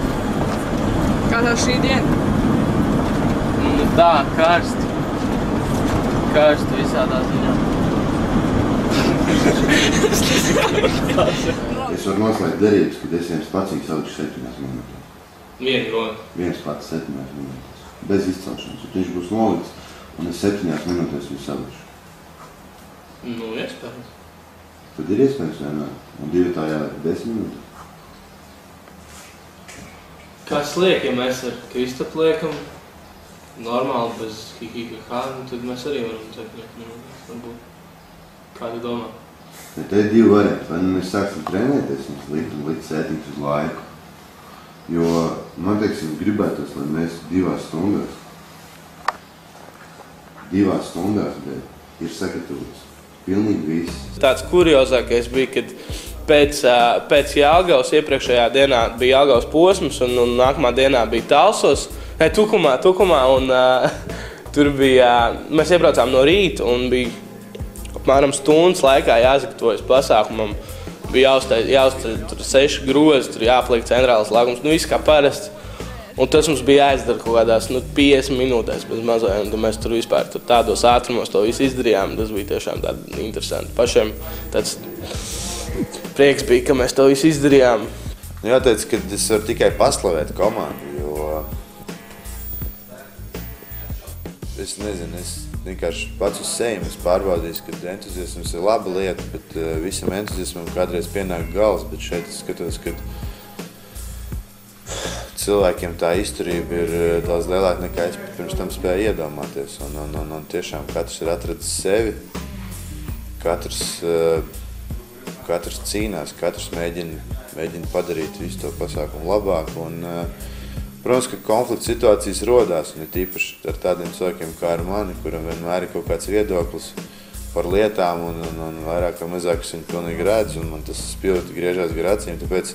Kā tev šī diena? Nu, tā, karsti. Karsti visādā ziņā. Es varu noslēgt derības, kad es viens pats saucu septiņās minūtēs. Vienu roku. Viens pats septiņās minūtēs. Bez izcelšanas. Viņš būs nolikts, un es septiņās minūtēs viņu salikšu. Nu, iespējams. Tad ir iespējams vienmēr. Un divi tā jāliek desmit minūtes. Kas liek, ja mēs ar Kristapu liekam normāli bez nu tad mēs arī varam teikt, nu, varbūt. Kā tu domā? Bet te ir divi varianti. Vai nu mēs sāksim trenēties un likt un likt sētiņus uz laiku. Jo man teiksim, gribētos, lai mēs divās stundās, divās stundās bet ir sagatavots pilnīgi viss. Tāds kuriozākais bija, kad pēc, pēc Jāgaunas iepriekšējā dienā bija Jāgaunas posms, un, un nākamā dienā bija Talsos, ne, Tukumā, Tukumā, un uh, tur bija, mēs iebraucām no rīta, un bija apmēram stundas laikā jāsagatavojas pasākumam. Bija jāuztais, jāuztais tur seši grozi, tur jāpliek centrālas lagums, nu viss kā parasti. Un tas mums bija jāizdara kaut kādās nu, 50 minūtēs bez mazajiem. Tad mēs tur vispār tur tādos ātrumos to visu izdarījām. Tas bija tiešām tādi interesanti. Pašiem tāds prieks bija, ka mēs to visu izdarījām. Nu, jāteic, ka es varu tikai paslavēt komandu, jo es nezinu, es vienkārši pats uz sevi esmu pārbaudījis, ka entuziasms ir laba lieta, bet uh, visam entuziasmam kādreiz pienāk gals, bet šeit es skatos, ka cilvēkiem tā izturība ir eh, daudz lielāka nekā es pirms tam spēju iedomāties. Un, un, un, un tiešām katrs ir atradzis sevi, katrs, eh, katrs cīnās, katrs mēģina, mēģina padarīt visu to pasākumu labāk. Un, eh, Protams, ka konflikts situācijas rodās, un ir tīpaši ar tādiem cilvēkiem kā ar mani, kuram vienmēr ir kaut kāds viedoklis par lietām, un, un, un vairāk vai mazāk es viņu pilnīgi redzu, un man tas spilgti griežās gar acīm. Tāpēc,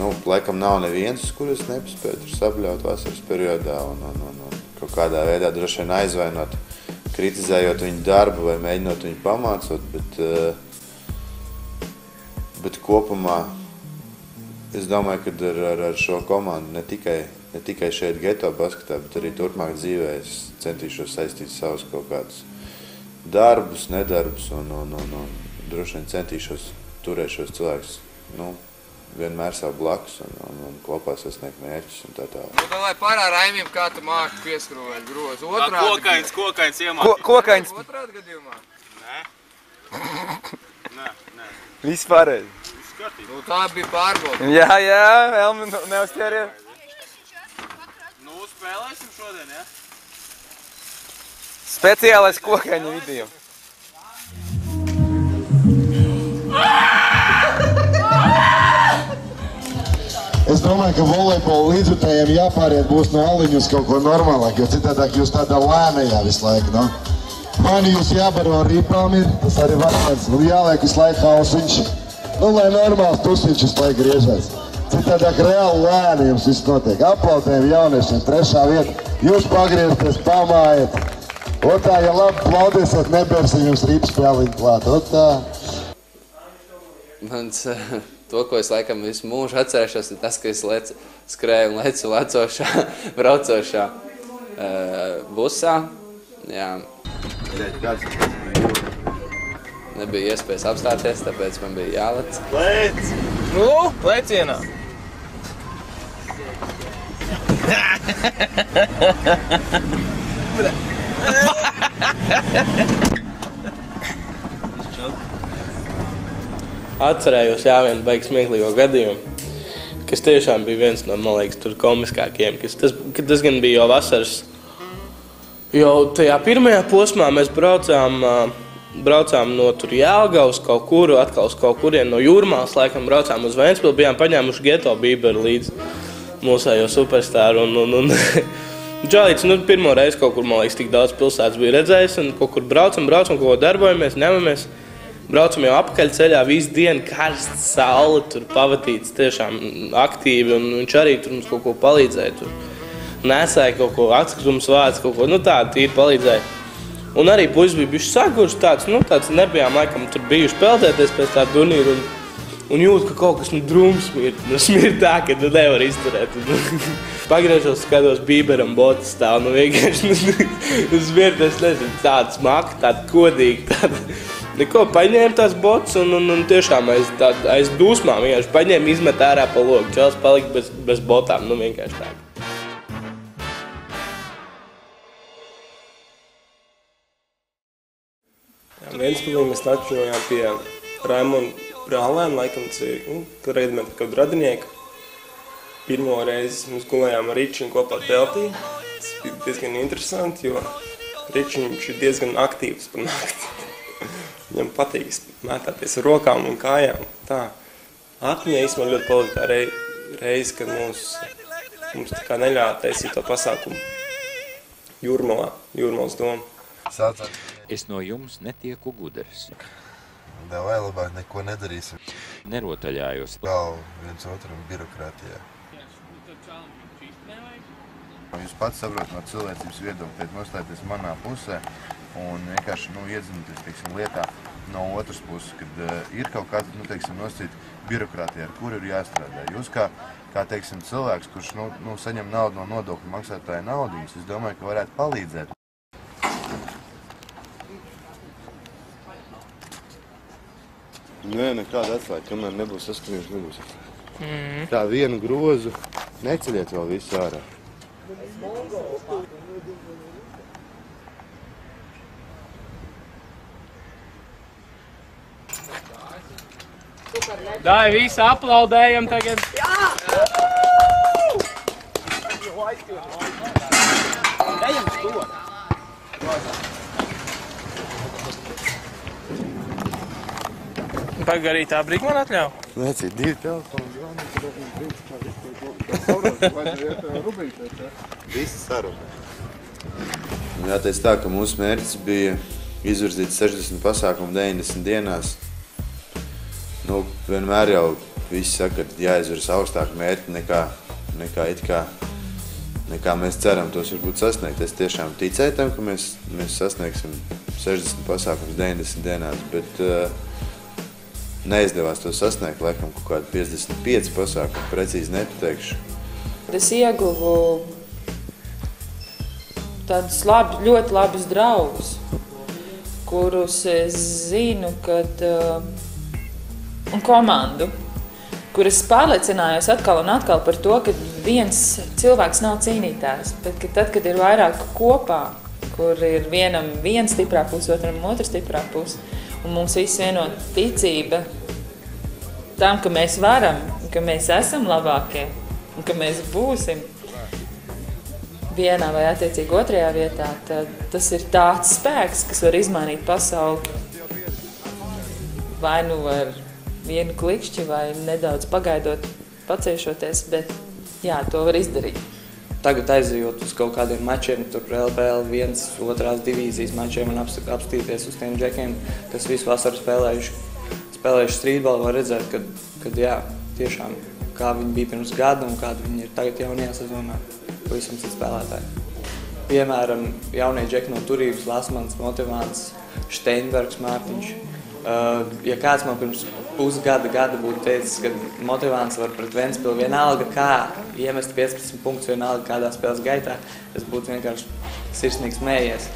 nu, laikam nav neviens, uz kuru es nepaspēju tur sabļaut vasaras periodā, un, un, un, un kaut kādā veidā droši vien aizvainot, kritizējot viņu darbu vai mēģinot viņu pamācot, bet, eh, bet kopumā es domāju, ka ar, ar, ar šo komandu ne tikai, ne tikai šeit geto basketā, bet arī turpmāk dzīvē es centīšos saistīt savus kaut kādus darbus, nedarbus un, un, un, un droši vien centīšos turēt šos cilvēkus nu, vienmēr savu blakus un, un, un kopā sasniegt mērķus un tā tālāk. Nu, lai parā Raimim, kā tu māki pieskrūvēt grozu. Otrādi. kokains, kokains Ko, iemācīt. kokains. Otrādi gadījumā. Nē, nē. Viss pareizi. Nu, tā bija pārbauda. Jā, jā, Elmi, neuzķēries. Nu, spēlēsim šodien, ja? Speciālais kokaiņu video. Es domāju, ka volejbola līdzjutējiem jāpāriet būs no aliņu uz kaut ko normālāk, jo citādāk jūs tādā lēnajā visu laiku, no? Man jūs jābaro ar ripām ir, tas arī variants, un jāliek visu laiku hausiņš. Nu, lai normāls tusiņš visu laiku griežās. Citādāk reāli lēni jums viss notiek. Aplaudējam jauniešiem, trešā vieta. Jūs pagriezties, pamājiet. Otā, ja labi plaudīsiet, nebērsim jums rips pēliņu klāt. Otā. Mans, eh, to, ko es laikam visu mūžu atcerēšos, ir tas, ka es lec, skrēju un lecu lecošā, braucošā uh, busā. Jā. Nebija iespējas apstāties, tāpēc man bija jālec. Lēc! Nu, lecienā! Atcerējos, jā, vienu beigas smieklīgo gadījumu, kas tiešām bija viens no, man liekas, tur komiskākiem, kas tas, tas gan bija jau vasaras, jau tajā pirmajā posmā mēs braucām, ā, braucām no tur Jālgavas kaut kur, atkal uz kaut kurien no Jūrmāls, laikam braucām uz Ventspilu, bijām paņēmuši geto bīberu līdz mūsējo superstāru un, un, un Džalīts, nu, pirmo reizi kaut kur, man liekas, tik daudz pilsētas bija redzējis, un kaut kur braucam, braucam, kaut ko darbojamies, ņemamies. Braucam jau apakaļ ceļā visu dienu, karsts, saule, tur pavadīts tiešām aktīvi, un viņš arī tur mums kaut ko palīdzēja. Tur nesēja kaut ko, atkritumus vāc, kaut ko, nu tādu tīri palīdzēja. Un arī puisis bija bijuši saguši tāds, nu tāds nebijām laikam tur bijuši peldēties pēc tā turnīra. Un, un jūt, ka kaut kas nu drums smirt, nu smirt tā, ka tu nevar izturēt. Un, pagriežos, skatos bīberam botas stāv, nu vienkārši, nu, smirt, es nezinu, tāda smaka, tāda kodīga, tāda. Neko paņēma tās botas un, un, un tiešām aiz, tā, aiz dūsmām vienkārši paņēma, izmet ārā pa logu. Čels palika bez, bez botām, nu vienkārši tā. Ventspilī mēs nakšņojām pie Raimonda brālēm, laikam tas ir, nu, toreiz mēs kaut radinieki. Pirmo reizi mēs gulējām ar Ričinu kopā teltī. Tas bija diezgan interesanti, jo Ričiņš ir diezgan aktīvs par nakti. Viņam patīk mētāties ar rokām un kājām. Tā. Akmeņā īstenībā ļoti palika tā rei, reize, kad mums, mums tā kā neļāva taisīt to pasākumu. Jūrmalā, Jūrmalas doma. Sauc. Es no jums netieku gudrs. Vai labāk neko nedarīsim? Nerotaļājos. Vēl viens otram birokrātijā. Jūs pats saprotat no cilvēcības viedokļa, nostājieties manā pusē un vienkārši nu, iedzināties teiksim, lietā no otras puses, kad uh, ir kaut kāda nu, nosacīta birokrātija, ar kuru ir jāstrādā. Jūs kā, kā teiksim, cilvēks, kurš nu, nu, saņem naudu no nodokļu maksātāja naudas, es domāju, ka varētu palīdzēt. Nē, nekāda atslēga, kamēr nebūs saskanījums, nebūs. Mhm. Tā vienu grozu neceļiet vēl visu ārā. Dai, visi aplaudējam tagad. Ejam uz to! Pagaid arī tā brīdī man atļauj. Necīt, divi telefoni, Visi sarunā. Jāteic tā, ka mūsu mērķis bija izvirzīt 60 pasākumu 90 dienās. Nu, vienmēr jau visi saka, ka jāizvirza augstāk mērķi nekā, nekā, it kā, nekā mēs ceram tos varbūt sasniegt. Es tiešām ticēju tam, ka mēs, mēs sasniegsim 60 pasākumus 90 dienās, bet uh, neizdevās to sasniegt, laikam kaut kādi 55 pasākumi, precīzi nepateikšu. Es ieguvu tādus labi, ļoti labus draugus, kurus es zinu, kad, uh, un komandu, kuras pārliecinājos atkal un atkal par to, ka viens cilvēks nav cīnītājs, bet ka tad, kad ir vairāk kopā, kur ir vienam viena stiprā puse, otram otra stiprā puse, un mums viss vienot ticība tam, ka mēs varam, ka mēs esam labākie un ka mēs būsim vienā vai attiecīgi otrajā vietā, tad tas ir tāds spēks, kas var izmainīt pasauli vai nu ar vienu klikšķi vai nedaudz pagaidot, paciešoties, bet jā, to var izdarīt. Tagad aizejot uz kaut kādiem mačiem, tur LBL viens, otrās divīzijas mačiem un apst- apstīties uz tiem džekiem, kas visu vasaru spēlējuši, spēlējuši streetballu, var redzēt, ka, kad jā, tiešām kā viņi bija pirms gada un kādi viņi ir tagad jaunajā sezonā. Pavisam citi spēlētāji. Piemēram, jaunie džeki no turības, Lasmans, Motivants, Steinbergs, Mārtiņš. Uh, ja kāds man pirms pusgada gada būtu teicis, ka Motivants var pret Ventspilu vienalga kā iemest 15 punktus vienalga kādā spēles gaitā, es būtu vienkārši sirsnīgs mējies.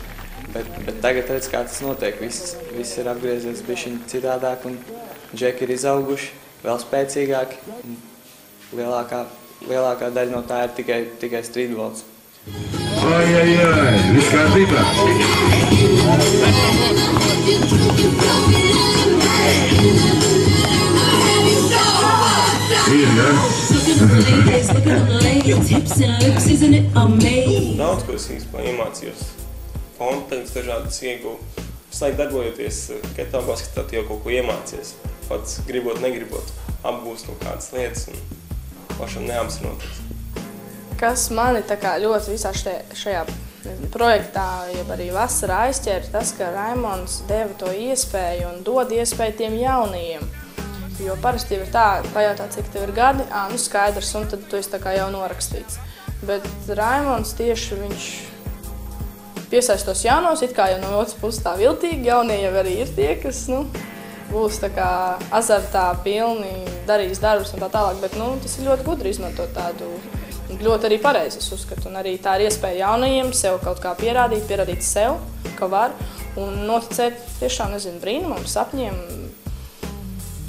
Bet, bet tagad redz, kā tas notiek. Viss, viss ir apgriezies bišķiņ citādāk un džeki ir izauguši, vēl spēcīgāki. un Lielākā, lielākā daļa no tā ir tikai, tikai streetballs. Ai, ai, ai, viss kārtībā. Daudz ko es īstenībā iemācījos. Kontakts dažādas ieguvu. Visu laiku darbojoties geto basketā, jau kaut ko iemācies. Pats gribot, negribot, apgūst kaut kādas lietas un pašam neapzinoties. Kas mani tā kā ļoti visā šajā, projektā, jeb arī vasarā aizķēra, tas, ka Raimons deva to iespēju un dod iespēju tiem jaunajiem. Jo parasti ir tā, pajautā, cik tev ir gadi, ā, nu skaidrs, un tad tu esi tā kā jau norakstīts. Bet Raimons tieši viņš piesaist tos jaunos, it kā jau no otras puses tā viltīgi, jaunie jau arī ir tie, kas, nu, būs tā kā azartā pilni, darīs darbus un tā tālāk, bet, nu, tas ir ļoti gudri izmantot tādu ļoti arī pareizi, es uzskatu, un arī tā ir iespēja jaunajiem sev kaut kā pierādīt, pierādīt sev, ka var, un noticēt tiešām, nezinu, brīnumam, sapņiem,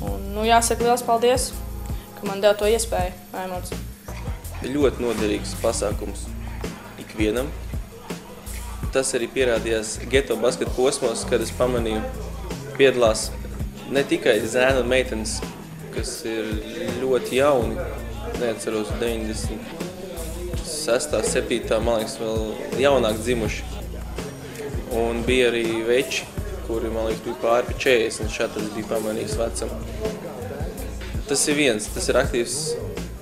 un, nu, jāsaka liels paldies, ka man deva to iespēju, Raimons. ļoti noderīgs pasākums ikvienam. Tas arī pierādījās geto basketa posmos, kad es pamanīju, piedalās ne tikai zēna un meitenes, kas ir ļoti jauni, neatceros 96. 7. man liekas, vēl jaunāk dzimuši. Un bija arī veči, kuri, man liekas, bija pāri pa 40, šādi tas bija pamanījis vecam. Tas ir viens, tas ir aktīvs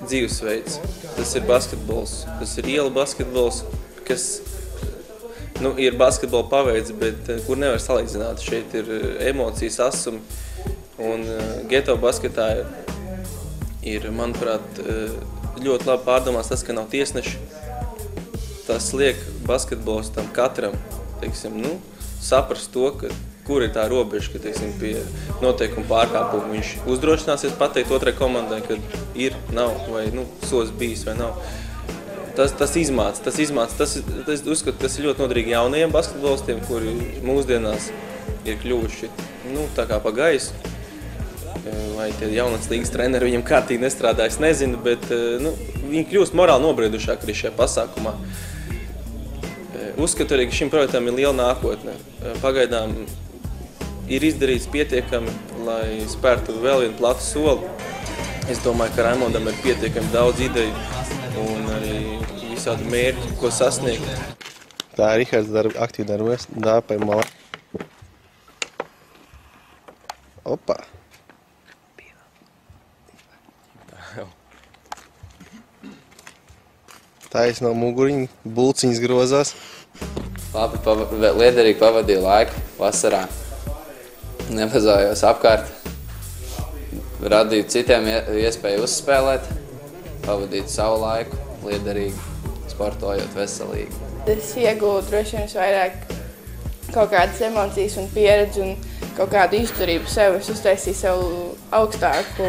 dzīvesveids, tas ir basketbols, tas ir iela basketbols, kas nu, ir basketbola paveids, bet eh, kur nevar salīdzināt. Šeit ir eh, emocijas asumi, un uh, geto basketā ir, manuprāt, ļoti labi pārdomās tas, ka nav tiesneši. Tas liek basketbols tam katram, teiksim, nu, saprast to, ka kur ir tā robeža, ka teiksim, pie noteikuma pārkāpuma viņš uzdrošināsies pateikt otrai komandai, ka ir, nav, vai nu, sos bijis vai nav. Tas, tas izmāca, tas izmāca, tas, tas uzskatu, tas ir ļoti noderīgi jaunajiem basketbolistiem, kuri mūsdienās ir kļuvuši, nu, tā kā pa gaisu. Vai tie jaunas līgas treneri viņam kārtīgi nestrādā, es nezinu, bet nu, viņi kļūst morāli nobriedušāk arī šajā pasākumā. Uzskatu arī, ka šim projektam ir liela nākotne. Pagaidām ir izdarīts pietiekami, lai spērtu vēl vienu platu soli. Es domāju, ka Raimondam ir pietiekami daudz ideju un arī visādi mērķi, ko sasniegt. Tā ir Rihards darb, aktīvi darbojas, dāpai malā. Opa! Taisno muguriņu, bulciņas grozās. Labi, pava liederīgi pavadīju laiku vasarā. Nepazājos apkārt. Radīju citiem iespēju uzspēlēt, pavadīt savu laiku, liederīgi, sportojot veselīgi. Es iegūtu droši vien vairāk kaut kādas emocijas un pieredzi un kaut kādu izturību sev. Es uztaisīju sev augstāku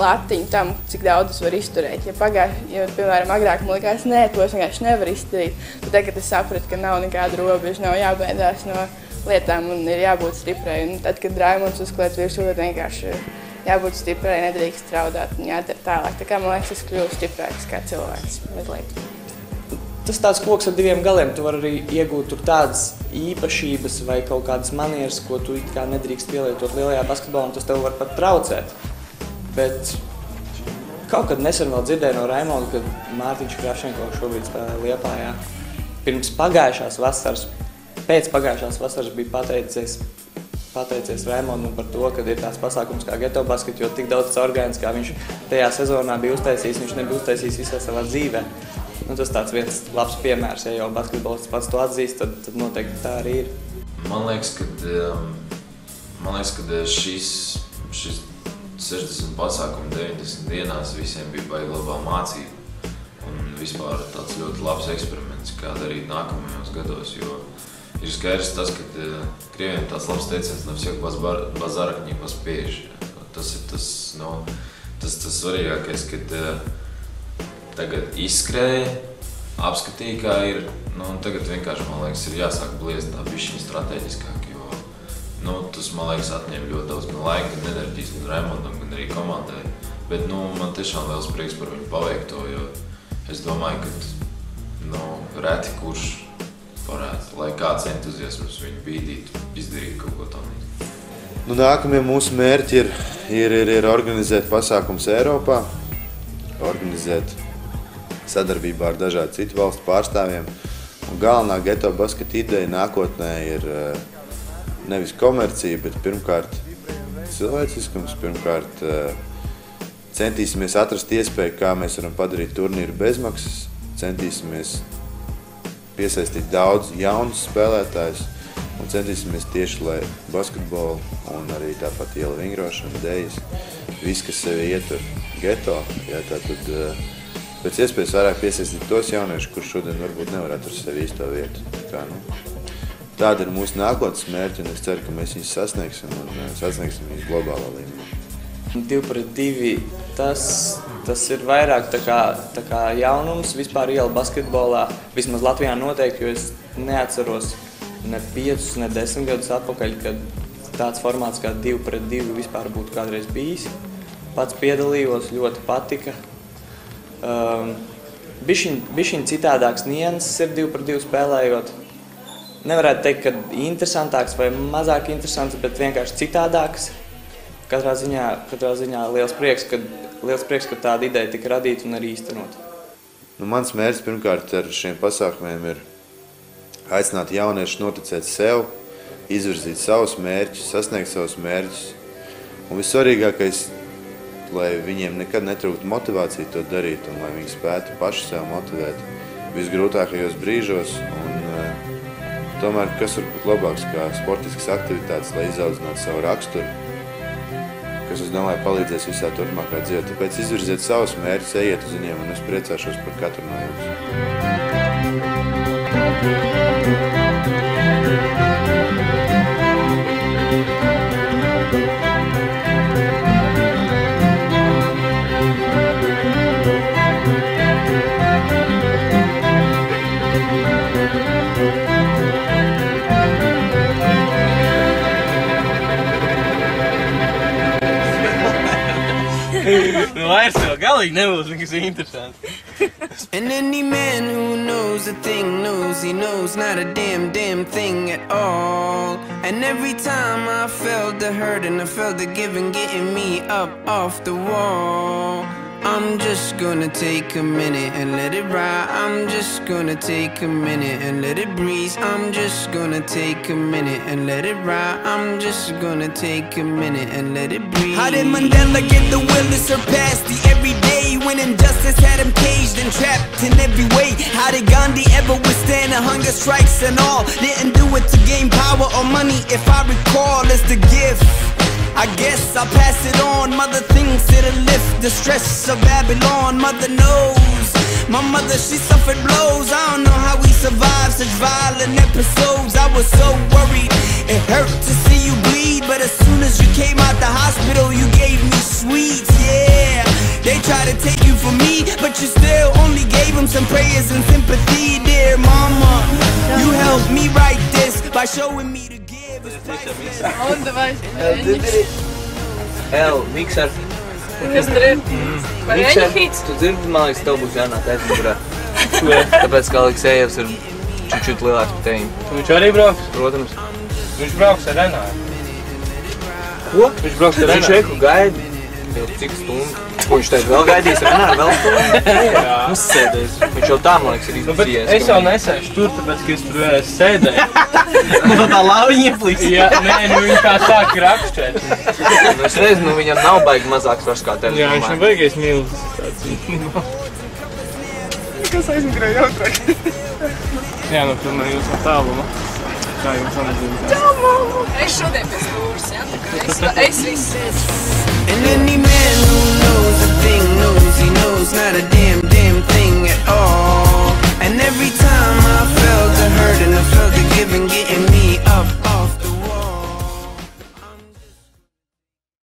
latiņu tam, cik daudz es varu izturēt. Ja, pagājuši, ja piemēram, agrāk man likās, nē, to es vienkārši nevaru izdarīt, tad tagad es sapratu, ka nav nekāda robeža, nav jābaidās no lietām un ir jābūt stiprai. Un tad, kad Raimunds uzkliet virsū, tad vienkārši jābūt stiprai, nedrīkst straudāt un jādara tālāk. Tā kā man liekas, es kļuvu stiprāks kā cilvēks mazliet. Tas tāds koks ar diviem galiem. Tu vari arī iegūt tādas īpašības vai kaut kādas manieres, ko tu it kā nedrīkst pielietot lielajā basketbolā, un tas tev var pat traucēt. Bet kaut kad nesen vēl dzirdēju no Raimonda, ka Mārtiņš Krašenko šobrīd spēlē Liepājā. Pirms pagājušās vasaras, pēc pagājušās vasaras bija pateicies, pateicies Raimondam par to, ka ir tāds pasākums kā geto basket, jo tik daudz orgāns, kā viņš tajā sezonā bija uztaisījis, viņš nebija uztaisījis visā savā dzīvē. Nu, tas tāds viens labs piemērs, ja jau basketbolists pats to atzīst, tad, tad noteikti tā arī ir. Man liekas, ka, um, man liekas, ka šis, šis 60 pasākumu 90 dienās, visiem bija baigta labā mācība. Un vispār tāds ļoti labs eksperiments, kā darīt nākamajos gados. Jo ir skaidrs tas, ka eh, krieviem tāds labs teiciens nav jau bazarakņi paspiež. Tas ir tas, no, tas, tas svarīgākais, kad eh, tagad izskrēja, apskatīja, kā ir. Nu, un tagad vienkārši, man liekas, ir jāsāk bliest tā bišķiņa strateģiskāk nu, tas, man liekas, atņem ļoti daudz gan laika, gan enerģijas, gan Raimondam, gan arī komandai. Bet, nu, man tiešām liels prieks par viņu paveikto, jo es domāju, ka, nu, reti kurš varētu, lai kāds entuziasms viņu bīdītu, izdarīt kaut ko tam. Nu, nākamie mūsu mērķi ir, ir, ir, ir organizēt pasākums Eiropā, organizēt sadarbībā ar dažādu citu valstu pārstāvjiem. Un galvenā geto basketa ideja nākotnē ir nevis komercija, bet pirmkārt cilvēciskums, pirmkārt centīsimies atrast iespēju, kā mēs varam padarīt turnīru bezmaksas, centīsimies piesaistīt daudz jaunus spēlētājus un centīsimies tieši, lai basketbolu un arī tāpat iela vingrošana, dejas, viss, kas sevi ietver geto, jā, tātad pēc iespējas vairāk piesaistīt tos jauniešus, kurš šodien varbūt nevar atrast sevi īsto vietu. Kā, nu, tāda ir mūsu nākotnes mērķi, un es ceru, ka mēs viņus sasniegsim un sasniegsim viņus globālā līmenī. Divi pret divi, tas, tas ir vairāk tā kā, tā kā jaunums vispār iela basketbolā, vismaz Latvijā noteikti, jo es neatceros ne piecus, ne desmit gadus atpakaļ, kad tāds formāts kā divi pret divi vispār būtu kādreiz bijis. Pats piedalījos, ļoti patika. Um, bišķiņ, bišķiņ citādāks nianses ir divi pret divi spēlējot. Nevarētu teikt, ka interesantāks vai mazāk interesants, bet vienkārši citādāks. Katrā ziņā, katrā ziņā liels prieks, ka, liels prieks, ka tāda ideja tika radīta un arī īstenot. Nu, mans mērķis pirmkārt ar šiem pasākumiem ir aicināt jauniešus noticēt sev, izvirzīt savus mērķus, sasniegt savus mērķus. Un vissvarīgākais, lai viņiem nekad netrūktu motivācija to darīt un lai viņi spētu paši sev motivēt visgrūtākajos brīžos. Un, tomēr, kas var būt labāks kā sportiskas aktivitātes, lai izaudzinātu savu raksturu, kas, es domāju, palīdzēs visā turpmākā dzīvē. Tāpēc izvirziet savus mērķus, ejiet uz viņiem, un es priecāšos par katru no jums. Nu, vairs jau galīgi nebūs nekas interesants. And any man who knows a thing knows he knows not a damn damn thing at all. And every time I felt the hurt and I felt the giving getting me up off the wall. I'm just gonna take a minute and let it ride. I'm just gonna take a minute and let it breeze. I'm just gonna take a minute and let it ride. I'm just gonna take a minute and let it breathe. How did Mandela get the will to surpass the everyday when injustice had him caged and trapped in every way? How did Gandhi ever withstand the hunger strikes and all? Didn't do it to gain power or money, if I recall, it's the gift. I guess I'll pass it on. Mother thinks it'll lift the stress of Babylon. Mother knows. My mother, she suffered blows. I don't know how we survived such violent episodes. I was so worried. It hurt to see you bleed. But as soon as you came out the hospital, you gave me sweets. Yeah. They tried to take you from me, but you still only gave them some prayers and sympathy. Dear mama, you helped me write this by showing me to give. Un davai. El, mikser. Kas tur ir? Vai Mikser, tu dzirdi, man liekas, tev būs jānāk aizmugurā. Tāpēc, ka Aleksējevs ir čučut lielāks par tevi. Viņš arī brauks? Protams. Viņš brauks ar Renāru. Ko? Viņš brauks ar Viņš Renāru. reku gaida. Jau cik stundu? Ko viņš teica, vēl gaidīs ar Renāru, vēl stundu? Jā. Uzsēdies. Viņš jau tā, man liekas, ir Nu, bet izbījies. es jau nesēšu tur, tāpēc, ka es tur eh, sēdēju. Nu, tā lauviņa ieplīst. Jā, nē, nu viņi tā sāk rakšķēt. Nu, es nezinu, viņam nav baigi mazāks svars kā tev. Jā, viņš baigais milzis. tāds. Kas aizmigrēja jautrāk? Jā, nu, tomēr jūs no tāluma. Kā jums sanāk? Tā mamma! Es šodien pēc mūžas, ja? Tā kā. And any man who knows a thing knows he knows not a damn damn thing at all And every time I felt the hurt and I felt the giving getting me up off